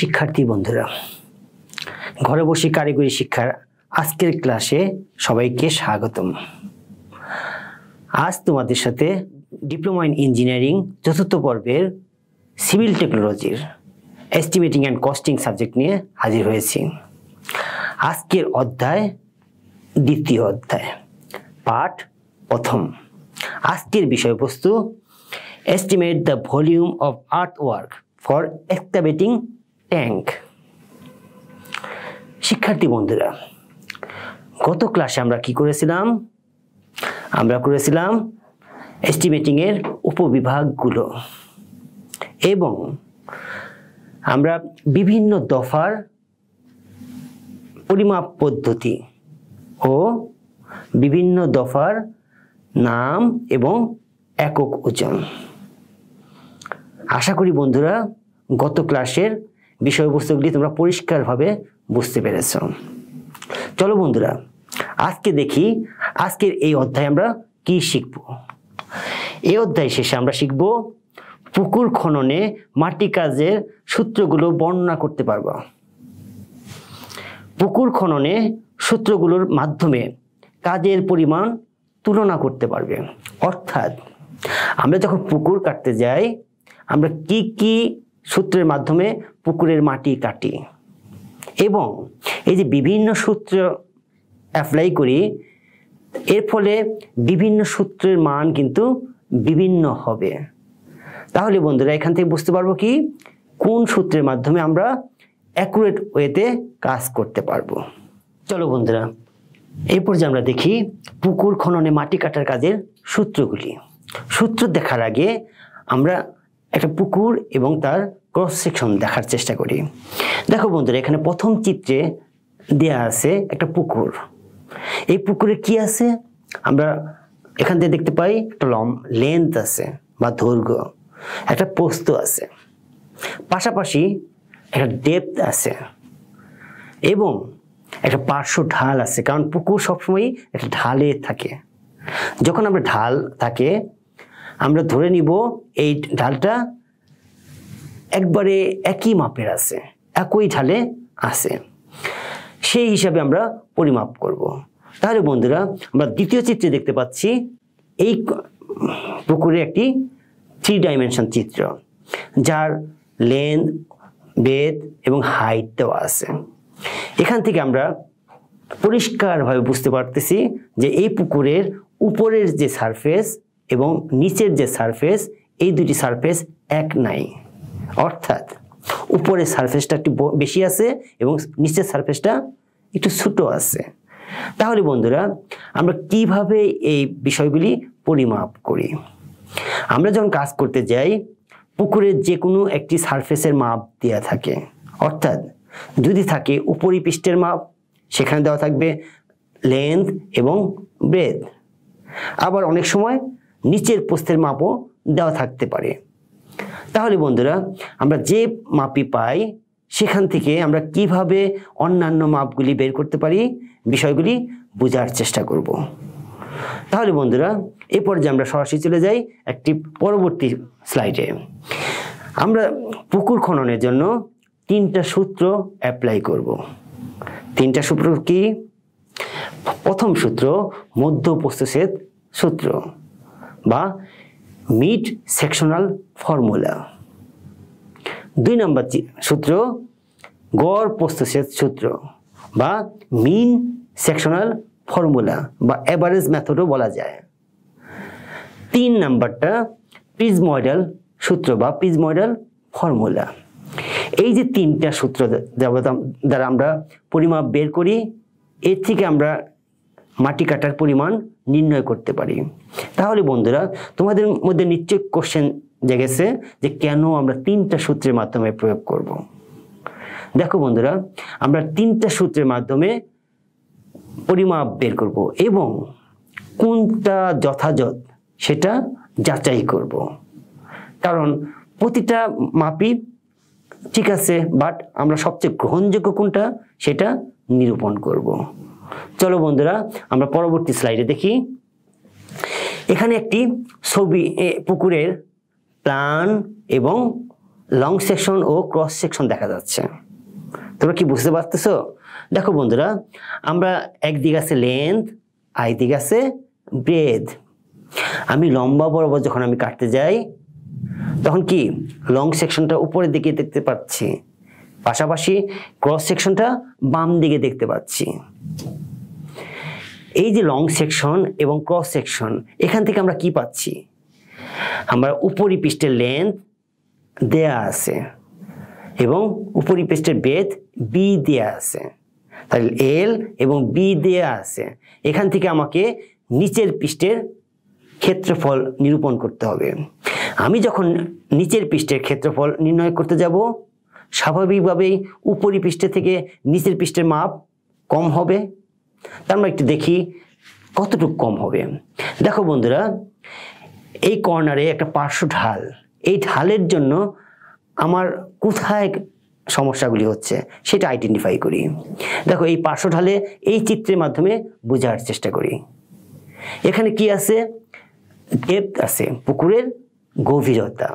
শিক্ষার্থী বন্ধুরা, ঘরে বসে কারিগরি শিক্ষার আজকের ক্লাসে সবাইকে স্বাগতম। আজ তোমাদের সাথে ডিপ্লোমা ইন ইঞ্জিনিয়ারিং চতুর্থ পর্বের সিভিল টেকনোলজির এস্টিমেটিং অ্যান্ড কস্টিং সাবজেক্ট নিয়ে হাজির হয়েছি। আজকের অধ্যায়, দ্বিতীয় অধ্যায়, পাঠ প্রথম। আজকের বিষয়বস্তু estimate the volume of earth work for excavating tank শিক্ষার্থী বন্ধুরা, গত ক্লাসে আমরা কি করেছিলাম? আমরা করেছিলাম এস্টিমেটিংয়ের উপবিভাগগুলো এবং আমরা বিভিন্ন দফার পরিমাপ পদ্ধতি ও বিভিন্ন দফার নাম এবং একক ওজন। আশা করি বন্ধুরা, গত ক্লাসের বিষয়বস্তুগুলি তোমরা পরিষ্কারভাবে বুঝতে পেরেছ। চলো বন্ধুরা, আজকে দেখি আজকের এই অধ্যায়ে আমরা কি শিখব। এই অধ্যায় শেষে আমরা শিখব, পুকুর খননে মাটি কাজের সূত্রগুলো বর্ণনা করতে পারব। পুকুর খননে সূত্রগুলোর মাধ্যমে কাজের পরিমাণ তুলনা করতে পারবে। অর্থাৎ আমরা যখন পুকুর কাটতে যাই, আমরা কি কি সূত্রের মাধ্যমে পুকুরের মাটি কাটি। এবং এই যে বিভিন্ন সূত্র অ্যাপ্লাই করি, এর ফলে বিভিন্ন সূত্রের মান কিন্তু বিভিন্ন হবে। তাহলে বন্ধুরা, এখান থেকে বুঝতে পারব কি, কোন সূত্রের মাধ্যমে আমরা অ্যাকুরেট ওয়েতে কাজ করতে পারব। চলো বন্ধুরা, এই পর্যায়ে আমরা দেখি পুকুর খননে মাটি কাটার কাজের সূত্রগুলি। সূত্র দেখার আগে আমরা একটা পুকুর এবং তার ক্রস সেকশন দেখার চেষ্টা করি। দেখো বন্ধুরা, এখানে প্রথম চিত্রে দেয়া আছে একটা পুকুর। এই পুকুরে কি আছে? আমরা এখান থেকে দেখতে পাই একটা লম লেন্থ আছে বা দৈর্ঘ্য, একটা পোস্ত আছে। পাশাপাশি একটা ডেপথ আছে এবং একটা পার্শ্ব ঢাল আছে, কারণ পুকুর সবসময় একটা ঢালে থাকে। যখন আমরা ঢাল থাকে আমরা ধরে নিব এই ঢালটা একবারে একই মাপের আছে, একই ঢালে আছে সেই হিসাবে আমরা পরিমাপ করব। তাহলে বন্ধুরা, আমরা দ্বিতীয় চিত্রে দেখতে পাচ্ছি এই পুকুরে একটি থ্রি ডাইমেনশন চিত্র, যার লেন্থ বেদ এবং হাইট দেওয়া আছে এখান থেকে আমরা পরিষ্কারভাবে বুঝতে পারতেছি যে এই পুকুরের উপরের যে সারফেস এবং নিচের যে সারফেস এই দুটি সারফেস এক নাই। অর্থাৎ উপরের সারফেসটা একটু বেশি আছে এবং নিচের সারফেসটা একটু ছোট আছে। তাহলে বন্ধুরা, আমরা কীভাবে এই বিষয়গুলি পরিমাপ করি? আমরা যখন কাজ করতে যাই পুকুরের যে কোনো একটি সারফেসের মাপ দেওয়া থাকে। অর্থাৎ যদি থাকে উপরিপৃষ্ঠের মাপ, সেখানে দেওয়া থাকবে লেন্থ এবং ব্রেথ আবার অনেক সময় নিচের পোস্তের মাপও দেওয়া থাকতে পারে। তাহলে বন্ধুরা, আমরা যে মাপি পাই, সেখান থেকে আমরা কীভাবে অন্যান্য মাপগুলি বের করতে পারি, বিষয়গুলি বোঝার চেষ্টা করব। তাহলে বন্ধুরা এই পর্যায়ে আমরা সরাসরি চলে যাই একটি পরবর্তী স্লাইডে। আমরা পুকুর খননের জন্য তিনটা সূত্র অ্যাপ্লাই করব। তিনটা সূত্র কি? প্রথম সূত্র মধ্য প্রস্তুষেদ সূত্র। বা মিড সেকশনাল ফর্মুলা দুই নম্বর সূত্র, গড় প্রস্তুষেদ সূত্র বা মিন সেকশনাল ফর্মুলা বা অ্যাভারেজ মেথডও বলা যায়। তিন নাম্বারটা প্রিজময়েডাল সূত্র বা প্রিজময়েডাল ফর্মুলা এই যে তিনটা সূত্র দ্বারা আমরা পরিমাপ বের করি, এর থেকে আমরা মাটি কাটার পরিমাণ নির্ণয় করতে পারি। তাহলে বন্ধুরা, তোমাদের মধ্যে নিশ্চয় কোশ্চেন জেগেছে যে কেন আমরা তিনটা সূত্রের মাধ্যমে প্রয়োগ করব। দেখো বন্ধুরা, আমরা তিনটা সূত্রের মাধ্যমে পরিমাপ বের করব এবং কোনটা যথাযথ সেটা যাচাই করব। কারণ প্রতিটা মাপই ঠিক আছে বাট আমরা সবচেয়ে গ্রহণযোগ্য কোনটা সেটা নিরূপণ করব। চলো বন্ধুরা, আমরা পরবর্তী স্লাইডে দেখি। এখানে একটি ছবি পুকুরের প্লান এবং লং সেকশন ও ক্রস সেকশন দেখা যাচ্ছে। তোমরা কি বুঝতে পারতেছো? দেখো বন্ধুরা, আমরা একদিক আছে লেন্থ আই দিক আছে ব্রেথ আমি লম্বা বরাবর যখন আমি কাটতে যাই, তখন কি লং সেকশনটা উপরের দিকে দেখতে পাচ্ছি। পাশাপাশি ক্রস সেকশনটা বাম দিকে দেখতে পাচ্ছি। এই যে লং সেকশন এবং ক্রস সেকশন এখান থেকে আমরা কি পাচ্ছি? আমরা উপরি পৃষ্ঠের লেন্থ দেয়া আছে এবং উপরি পৃষ্ঠের বেদ বি দেয়া আছে। তাহলে এল এবং বি দেয়া আছে। এখান থেকে আমাকে নিচের পৃষ্ঠের ক্ষেত্রফল নিরূপণ করতে হবে। আমি যখন নিচের পৃষ্ঠের ক্ষেত্রফল নির্ণয় করতে যাব স্বাভাবিকভাবেই উপরি পৃষ্ঠে থেকে নিচের পৃষ্ঠের মাপ কম হবে। তার আমরা একটু দেখি কতটুকু কম হবে। দেখো বন্ধুরা, এই কর্নারে একটা পার্শ্ব ঢাল। এই ঢালের জন্য আমার কোথায় সমস্যাগুলি হচ্ছে সেটা আইডেন্টিফাই করি। দেখো, এই পার্শ্ব ঢালে এই চিত্রের মাধ্যমে বোঝার চেষ্টা করি। এখানে কি আছে? ডেপথ আছে, পুকুরের গভীরতা।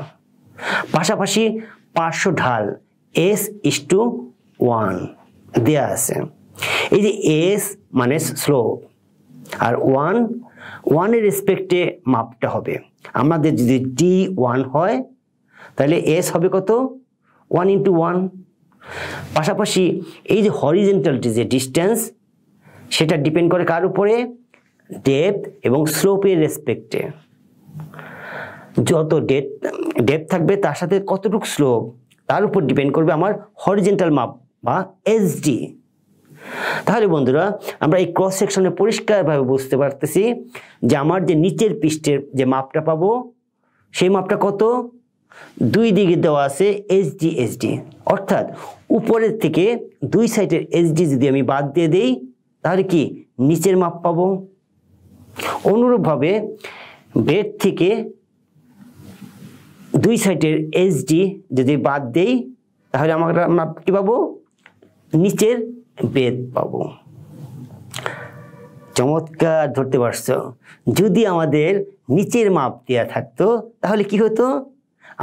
পাশাপাশি পার্শ্ব ঢাল এস ইস টু ওয়ান দেয়া আছে। এই যে এস মানে স্লোপ আর ওয়ান ওয়ানের রেসপেক্টে মাপটা হবে। আমাদের যদি ডি ওয়ান হয়, তাহলে এস হবে কত? ওয়ান ইন্টু ওয়ান পাশাপাশি এই যে হরিজেন্টালটি যে ডিস্টেন্স সেটা ডিপেন্ড করে কার উপরে? ডেপথ এবং স্লোপের রেসপেক্টে যত ডেপ ডেপ থাকবে, তার সাথে কতটুকু স্লোপ তার উপর ডিপেন্ড করবে আমার হরিজেন্টাল মাপ বা এসডি তাহলে বন্ধুরা, আমরা এই ক্রস সেকশনে পরিষ্কারভাবে বুঝতে পারতেছি যে আমার যে নিচের পৃষ্ঠের যে মাপটা পাবো, সেই মাপটা কত? দুই দিকে দেওয়া আছে এইচডি এইচডি অর্থাৎ উপরের থেকে দুই সাইডের এইচডি যদি আমি বাদ দিয়ে দেই, তাহলে কি নিচের মাপ পাবো? অনুরূপভাবে বেড থেকে দুই সাইডের এইচডি যদি বাদ দেই, তাহলে আমরা মাপ কি পাবো? নিচের বেদ পাবো। চমৎকার ধরতে পারছ। যদি আমাদের নিচের মাপ দেওয়া থাকতো, তাহলে কি হতো?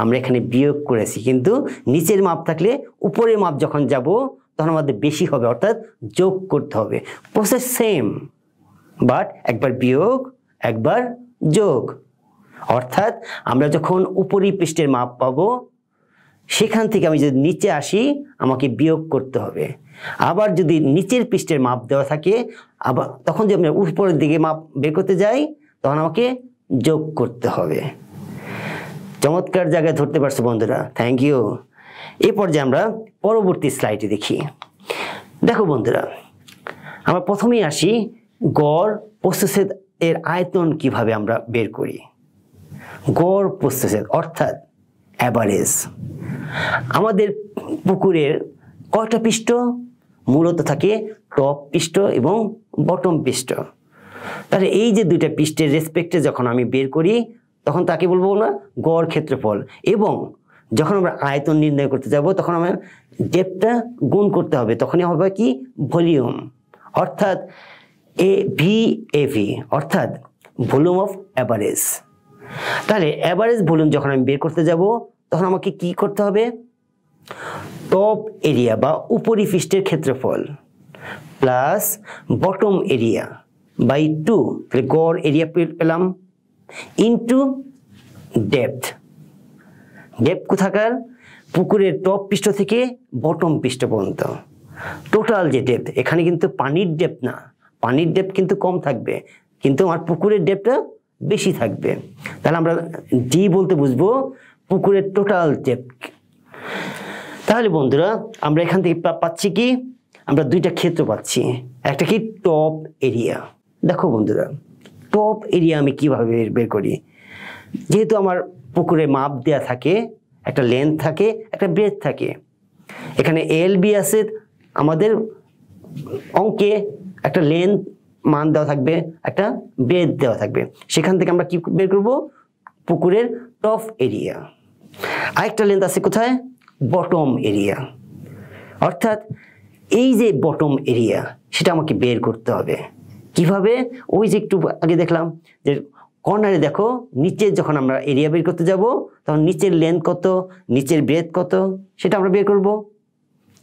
আমরা এখানে বিয়োগ করেছি, কিন্তু নিচের মাপ থাকলে উপরের মাপ যখন যাব, তখন আমাদের বেশি হবে, অর্থাৎ যোগ করতে হবে। প্রসেস সেম বাট একবার বিয়োগ, একবার যোগ। অর্থাৎ আমরা যখন উপরি পৃষ্ঠের মাপ পাবো, সেখান থেকে আমি যদি নিচে আসি, আমাকে বিয়োগ করতে হবে। আবার যদি নিচের পৃষ্ঠের মাপ দেওয়া থাকে, আবার তখন যদি আমরা উপরের দিকে মাপ বের করতে যাই, তখন আমাকে যোগ করতে হবে। চমৎকার জায়গায় ধরতে পারছ বন্ধুরা থ্যাংক ইউ এই পর্যায়ে আমরা পরবর্তী স্লাইডে দেখি। দেখো বন্ধুরা, আমরা প্রথমেই আসি গড় প্রস্তুষেদ এর আয়তন কীভাবে আমরা বের করি। গড় প্রস্তুষেদ অর্থাৎ অ্যাভারেজ আমাদের পুকুরের কয়টা পৃষ্ঠ? মূলত থাকে টপ পৃষ্ঠ এবং বটম পৃষ্ঠ। তাহলে এই যে দুইটা পৃষ্ঠের রেসপেক্টে যখন আমি বের করি, তখন তাকে বলব না, গড় ক্ষেত্রফল। এবং যখন আমরা আয়তন নির্ণয় করতে যাব, তখন আমার ডেপটা গুণ করতে হবে। তখনই হবে কি? ভলিউম। অর্থাৎ এ ভি এ ভি অর্থাৎ ভলিউম অফ অ্যাভারেজ তাহলে অ্যাভারেজ ভলিউম যখন আমি বের করতে যাব, তখন আমাকে কি করতে হবে? টপ এরিয়া বা উপরি পৃষ্ঠের ক্ষেত্রফল plus bottom area by two তাহলে গড় এরিয়া পেলাম। ইন্টু ডেপথ ডেপথ কোথাকার? পুকুরের টপ পৃষ্ঠ থেকে বটম পৃষ্ঠ পর্যন্ত। টোটাল যে ডেপথ এখানে কিন্তু পানির ডেপথ না। পানির ডেপথ কিন্তু কম থাকবে। কিন্তু আমার পুকুরের ডেপথটা বেশি থাকবে। তাহলে আমরা ডি বলতে বুঝব পুকুরের টোটাল ডেপথ তাহলে বন্ধুরা, আমরা এখান থেকে পাচ্ছি কি? আমরা দুইটা ক্ষেত্র পাচ্ছি। একটা কি? টপ এরিয়া দেখো বন্ধুরা টপ এরিয়া আমি কীভাবে বের করি? যেহেতু আমার পুকুরে মাপ দেয়া থাকে, একটা লেন্থ থাকে, একটা ব্রেথ থাকে। এখানে এল বি আছে, আমাদের অঙ্কে একটা লেন্থ মান দেওয়া থাকবে, একটা ব্রেথ দেওয়া থাকবে। সেখান থেকে আমরা কি বের করব? পুকুরের টপ এরিয়া আরেকটা লেন্থ আছে কোথায়? বটম এরিয়া অর্থাৎ এই যে বটম এরিয়া সেটা আমাকে বের করতে হবে। কীভাবে? ওই যে একটু আগে দেখলাম যে কর্নারে দেখো নিচে যখন আমরা এরিয়া বের করতে যাব, তখন নিচের লেন্থ কত? নিচের ব্রেথ কত? সেটা আমরা বের করব।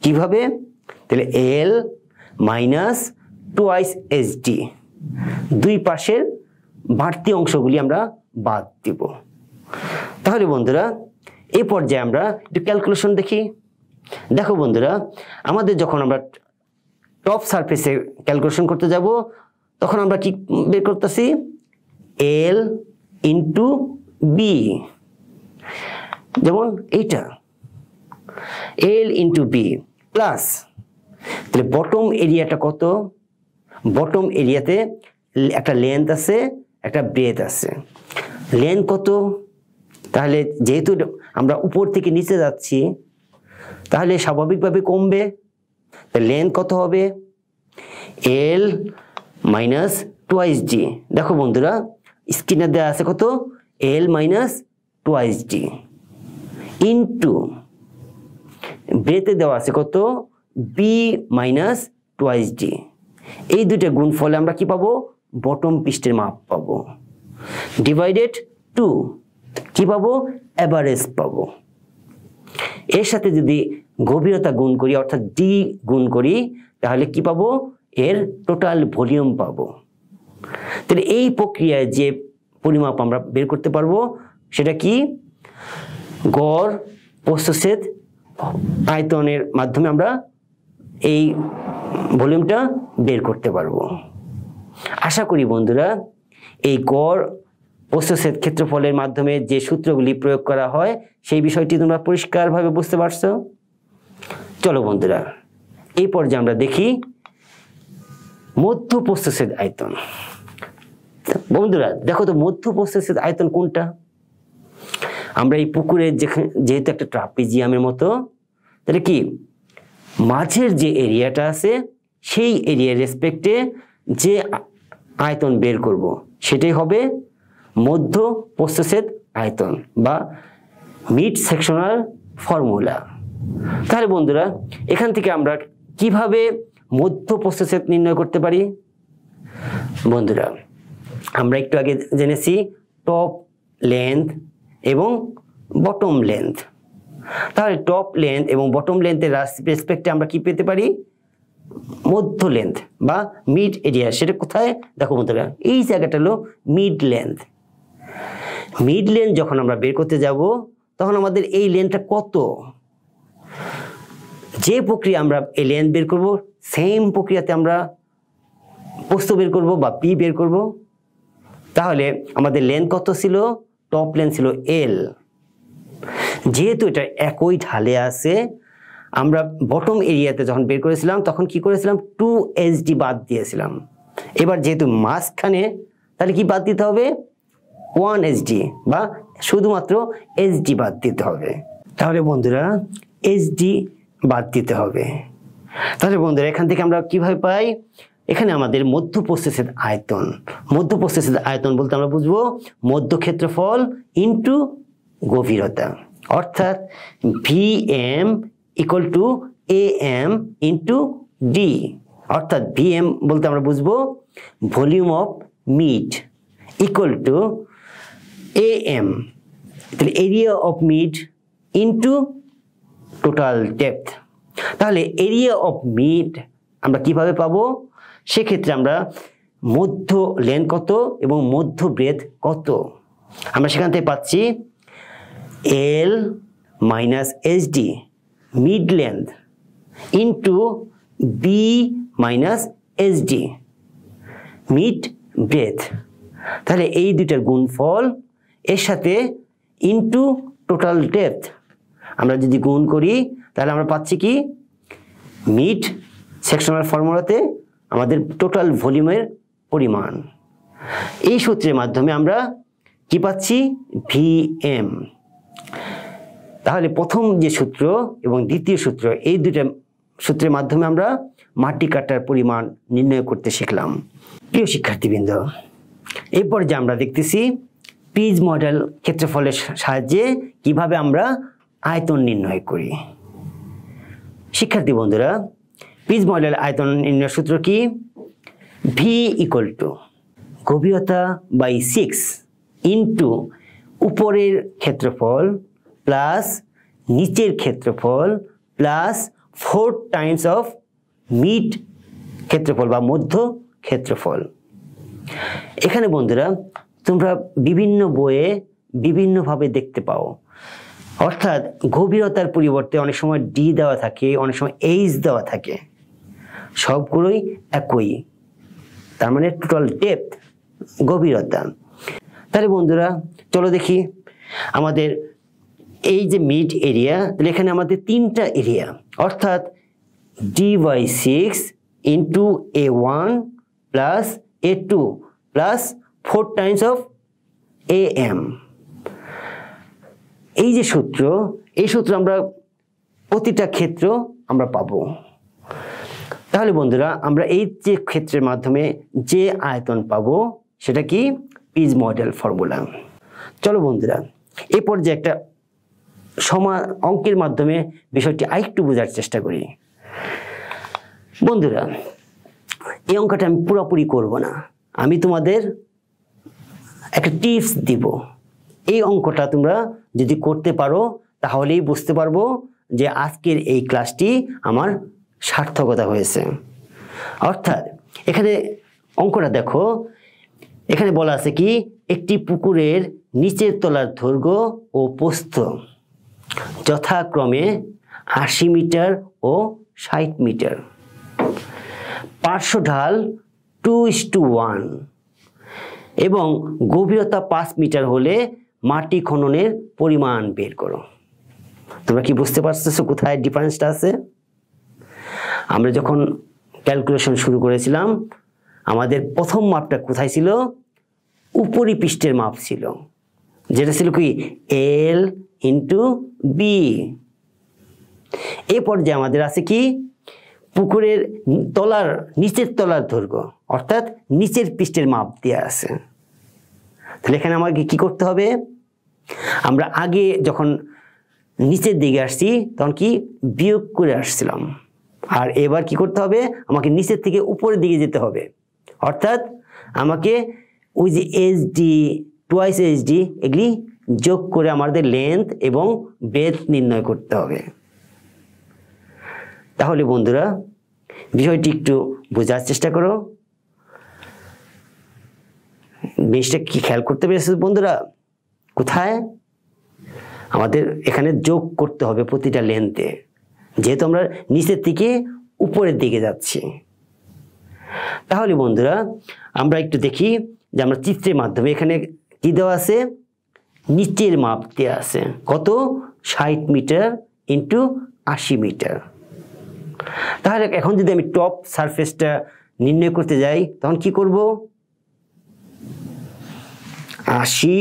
কীভাবে? তাহলে এল মাইনাস টুয়াইস ডি দুই পাশের বাড়তি অংশগুলি আমরা বাদ দিব। তাহলে বন্ধুরা এই পর্যায়ে আমরা একটু ক্যালকুলেশন দেখি। দেখো বন্ধুরা, আমাদের যখন আমরা টপ সারফেসে ক্যালকুলেশন করতে যাব, তখন আমরা কি বের করতেছি? এল ইন্টু বি যেমন এইটা। এল ইন্টু বি প্লাস তাহলে বটম এরিয়াটা কত? বটম এরিয়াতে একটা লেন্থ আছে, একটা ব্রেথ আছে। লেন্থ কত? তাহলে যেহেতু আমরা উপর থেকে নিচে যাচ্ছি, তাহলে স্বাভাবিকভাবে কমবে। লেন্থ কত হবে? এল মাইনাস টোয়াইস জি দেখো বন্ধুরা স্ক্রিনে দেওয়া আছে কত? L minus twice G into ব্রেতে দেওয়া আছে কত? বি মাইনাস টোয়াইস ডি এই দুটো গুণ ফলে আমরা কি পাবো? বটম পৃষ্ঠের মাপ পাবো। ডিভাইডেড টু কি পাবো? অ্যাভারেজ পাবো। এর সাথে যদি গভীরতা গুণ করি, অর্থাৎ ডি গুণ করি, তাহলে কি পাবো? এর টোটাল ভলিউম পাবো। তাহলে এই প্রক্রিয়ায় যে পরিমাপ আমরা বের করতে পারব, সেটা কি? গড় প্রস্তুচ্ছেদ আয়তনের মাধ্যমে আমরা এই ভলিউমটা বের করতে পারব। আশা করি বন্ধুরা, এই গড় প্রস্তুচ্ছেদ ক্ষেত্রফলের মাধ্যমে যে সূত্রগুলি প্রয়োগ করা হয়, সেই বিষয়টি তোমরা পরিষ্কারভাবে বুঝতে পারছ। চলো বন্ধুরা, এই পর্যায়ে আমরা দেখি মধ্য প্রস্তুচ্ছেদ আয়তন। বন্ধুরা, দেখো তো মধ্য প্রস্তুচ্ছেদ আয়তন কোনটা? আমরা এই পুকুরের যেখানে, যেহেতু একটা ট্রাপিজিয়ামের মতো, তাহলে কি? মাঝের যে এরিয়াটা আছে সেই এরিয়ার রেসপেক্টে যে আয়তন বের করব, সেটাই হবে মধ্য প্রস্তুচ্ছেদ আয়তন বা মিড সেকশনাল ফর্মুলা তাহলে বন্ধুরা, এখান থেকে আমরা কীভাবে মধ্য প্রস্তুচ্ছেদ নির্ণয় করতে পারি? বন্ধুরা, আমরা একটু আগে জেনেছি টপ লেন্থ এবং বটম লেন্থ তাহলে টপ লেন্থ এবং বটম লেন্থের রেসপেক্টে আমরা কি পেতে পারি? মধ্য লেন্থ বা মিড এরিয়া সেটা কোথায়? দেখো বন্ধুরা, এই জায়গাটা হলো মিড লেন্থ মিড লেন্থ যখন আমরা বের করতে যাব, তখন আমাদের এই লেন্থটা কত? যে প্রক্রিয়া আমরা এই লেন্থ বের করব সেম প্রক্রিয়াতে আমরা পোস্ত বের করব বা পি বের করব। তাহলে আমাদের লেন্থ কত ছিল? টপ লেন্থ ছিল এল যেহেতু এটা একই ঢালে আছে আমরা বটম এরিয়াতে যখন বের করেছিলাম, তখন কি করেছিলাম? টু এইচডি বাদ দিয়েছিলাম। এবার যেহেতু মাঝখানে, তাহলে কি বাদ দিতে হবে? ওয়ান এইচডি বা শুধুমাত্র এইচডি বাদ দিতে হবে। তাহলে বন্ধুরা এইচডি বাদ দিতে হবে। তাহলে বন্ধুরা, এখান থেকে আমরা কীভাবে পাই? এখানে আমাদের মধ্য প্রস্তুচ্ছেদ আয়তন। মধ্য প্রস্তুচ্ছেদ আয়তন বলতে আমরা বুঝব মধ্য ক্ষেত্রফল ইন্টু গভীরতা। অর্থাৎ V M equal to A M into D অর্থাৎ ভি এম বলতে আমরা বুঝব volume of mid equal to A M তাহলে area of mid into total depth তাহলে এরিয়া অফ মিট আমরা কীভাবে পাবো? সেক্ষেত্রে আমরা মধ্য লেন কত এবং মধ্য ব্রেথ কত? আমরা সেখান থেকে পাচ্ছি L minus HD mid length into B minus HD mid breadth. তাহলে এই দুইটার গুণফল, এর সাথে ইন্টু টোটাল ডেপথ আমরা যদি গুণ করি, তাহলে আমরা পাচ্ছি কি? মিড সেকশনাল ফর্মুলাতে আমাদের টোটাল ভলিউমের পরিমাণ। এই সূত্রের মাধ্যমে আমরা কি পাচ্ছি? ভি এম তাহলে প্রথম যে সূত্র এবং দ্বিতীয় সূত্র, এই দুটো সূত্রের মাধ্যমে আমরা মাটি কাটার পরিমাণ নির্ণয় করতে শিখলাম। প্রিয় শিক্ষার্থীবৃন্দ এরপর যে আমরা দেখতেছি পিজ মডেল ক্ষেত্রফলের সাহায্যে কীভাবে আমরা আয়তন নির্ণয় করি। শিক্ষার্থী বন্ধুরা, পিজ মডেল আয়তন নির্ণয় সূত্র কি? ভি ইকুয়াল টু গভীরতা বাই সিক্স ইন্টু উপরের ক্ষেত্রফল প্লাস নিচের ক্ষেত্রফল plus four times of mid ক্ষেত্রফল বা মধ্য ক্ষেত্রফল। এখানে বন্ধুরা, তোমরা বিভিন্ন বইয়ে বিভিন্নভাবে দেখতে পাও। অর্থাৎ গভীরতার পরিবর্তে অনেক সময় ডি দেওয়া থাকে, অনেক সময় এইচ দেওয়া থাকে। সবগুলোই একই। তার মানে টোটাল ডেপথ গভীরতা। তাহলে বন্ধুরা, চলো দেখি আমাদের এই যে মিড এরিয়া তাহলে এখানে আমাদের তিনটা এরিয়া অর্থাৎ D by six into A one plus A two plus four times of A M এই যে সূত্র, এই সূত্র আমরা, প্রতিটা ক্ষেত্র আমরা পাব। তাহলে বন্ধুরা, আমরা এই যে ক্ষেত্রের মাধ্যমে যে আয়তন পাবো, সেটা কি? পিজ মডেল ফর্মুলা চলো বন্ধুরা এই পর্যায়ে একটা সমা অঙ্কের মাধ্যমে বিষয়টি আরেকটু বোঝার চেষ্টা করি। বন্ধুরা, এই অঙ্কটা আমি পুরোপুরি করব না। আমি তোমাদের একটা টিপস দিব। এই অঙ্কটা তোমরা যদি করতে পারো, তাহলেই বুঝতে পারব যে আজকের এই ক্লাসটি আমার সার্থকতা হয়েছে। অর্থাৎ, এখানে অঙ্কটা দেখো। এখানে বলা আছে কি, একটি পুকুরের নিচের তলার দৈর্ঘ্য ও প্রস্থ। যথাক্রমে আশি মিটার ও ষাট মিটার। পার্শ্ব ঢাল টু ইস টু ওয়ান এবং গভীরতা পাঁচ মিটার হলে মাটি খননের পরিমাণ বের করো। তোমরা কি বুঝতে পারতেছো কোথায় ডিফারেন্সটা আছে? আমরা যখন ক্যালকুলেশন শুরু করেছিলাম, আমাদের প্রথম মাপটা কোথায় ছিল? উপরি পৃষ্ঠের মাপ ছিল। যেটা ছিল কি? এল ইন্টু বি এ পর্যায়ে আমাদের আছে কি? পুকুরের তলার, নিচের তলার দৈর্ঘ্য, অর্থাৎ নিচের পৃষ্ঠের মাপ দেওয়া আছে। তাহলে এখানে আমাকে কি করতে হবে? আমরা আগে যখন নিচের দিকে আসছি, তখন কি? বিয়োগ করে আসছিলাম। আর এবার কি করতে হবে? আমাকে নিচের থেকে উপরের দিকে যেতে হবে। অর্থাৎ আমাকে ওই যে H D twice H D এগুলি যোগ করে আমাদের লেন্থ এবং বেথ নির্ণয় করতে হবে। তাহলে বন্ধুরা, বিষয়টি একটু বোঝার চেষ্টা করো। জিনিসটা কি খেয়াল করতে পেরেছ বন্ধুরা? কোথায়? আমাদের এখানে যোগ করতে হবে প্রতিটা লেন্থে যেহেতু আমরা নিচের থেকে উপরের দিকে যাচ্ছি। তাহলে বন্ধুরা, আমরা একটু দেখি যে আমরা চিত্রের মাধ্যমে এখানে কি দেওয়া আছে? নিচের মাপ দেওয়া আছে। কত? ষাট মিটার ইন্টু আশি মিটার। তাহলে এখন যদি আমি টপ সারফেসটা নির্ণয় করতে যাই, তখন কি করব? আশি।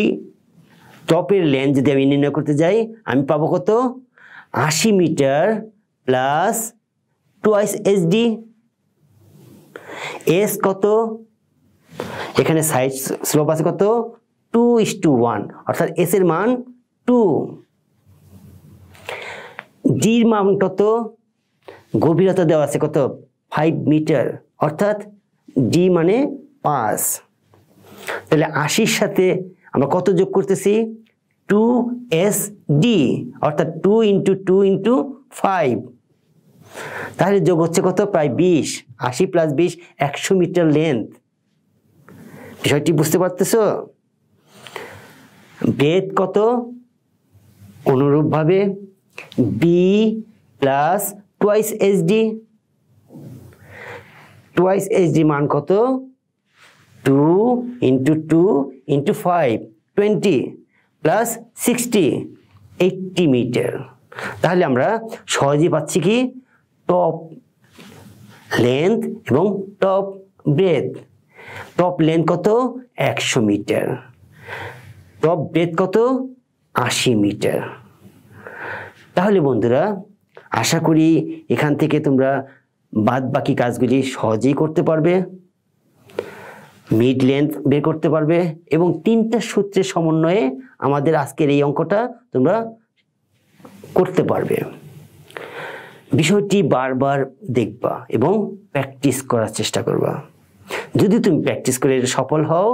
টপের লেন্থ যদি আমি নির্ণয় করতে যাই, আমি পাবো কত? আশি metre plus twice D S কত? এখানে সাইড স্লোপ আছে কত? টু ইস টু ওয়ান, অর্থাৎ এস এর মান টু। ডির মান কত? গভীরতা দেওয়া আছে কত? ফাইভ মিটার, অর্থাৎ ডি মানে পাঁচ। তাহলে আশির সাথে আমরা কত যোগ করতেছি? টু এস ডি, অর্থাৎ two into two into five. তাহলে যোগ হচ্ছে কত? প্রায় বিশ। আশি প্লাস বিশ, একশো মিটার লেন্থ। বিষয়টি বুঝতে পারতেছো? বেদ কত? অনুরূপভাবে B plus twice D twice D মান কত? Two into two into five twenty plus sixty eighty metre তাহলে আমরা সহজেই পাচ্ছি কি? টপ লেন্থ এবং টপ ব্রেথ টপ লেন্থ কত? একশো মিটার টপ ব্রেথ কত? আশি মিটার। তাহলে বন্ধুরা, আশা করি এখান থেকে তোমরা বাদ বাকি কাজগুলি সহজেই করতে পারবে মিড লেন্থ বের করতে পারবে এবং তিনটা সূত্রের সমন্বয়ে আমাদের আজকের এই অঙ্কটা তোমরা করতে পারবে। বিষয়টি বারবার দেখবা এবং প্র্যাকটিস করার চেষ্টা করবা। যদি তুমি প্র্যাকটিস করে সফল হও,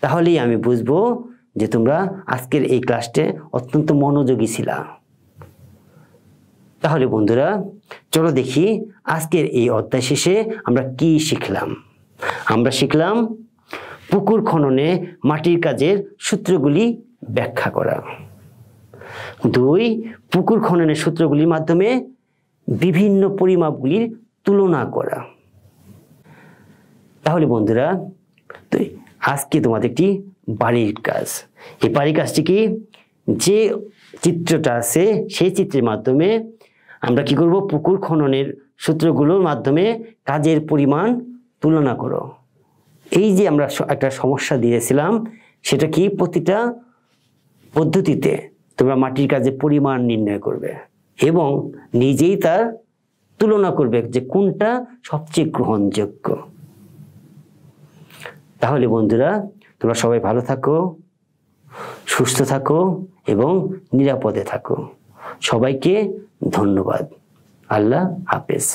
তাহলেই আমি বুঝব যে তোমরা আজকের এই ক্লাসটে অত্যন্ত মনোযোগী ছিলা। তাহলে বন্ধুরা, চলো দেখি আজকের এই অধ্যায় শেষে আমরা কি শিখলাম। আমরা শিখলাম পুকুর খননে মাটির কাজের সূত্রগুলি ব্যাখ্যা করা। দুই, পুকুর খননের সূত্রগুলির মাধ্যমে বিভিন্ন পরিমাপগুলির তুলনা করা। তাহলে বন্ধুরা আজকে তোমাদের একটি বাড়ির কাজ। বাড়ির কাজটি কি? যে চিত্রটা আছে, সেই চিত্রের মাধ্যমে আমরা কি করব? পুকুর খননের সূত্রগুলোর মাধ্যমে কাজের পরিমাণ তুলনা করো। এই যে আমরা একটা সমস্যা দিয়েছিলাম, সেটা কি প্রতিটা পদ্ধতিতে তোমরা মাটির কাজে পরিমাণ নির্ণয় করবে এবং নিজেই তার তুলনা করবে যে কোনটা সবচেয়ে গ্রহণযোগ্য। তাহলে বন্ধুরা, তোমরা সবাই ভালো থাকো। সুস্থ থাকো এবং নিরাপদে থাকো। সবাইকে ধন্যবাদ। আল্লাহ হাফেজ।